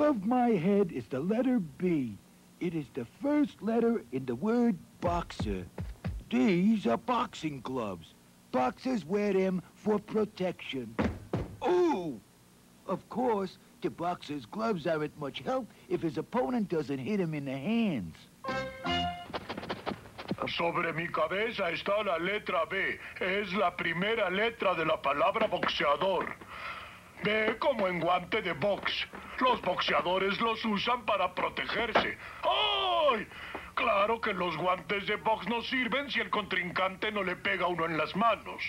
Above my head is the letter B. It is the first letter in the word boxer. These are boxing gloves. Boxers wear them for protection. Ooh! Of course, the boxer's gloves aren't much help if his opponent doesn't hit him in the hands. Sobre mi cabeza está la letra B. Es la primera letra de la palabra boxeador. Ve como en guante de box. Los boxeadores los usan para protegerse. ¡Ay! Claro que los guantes de box no sirven si el contrincante no le pega uno en las manos.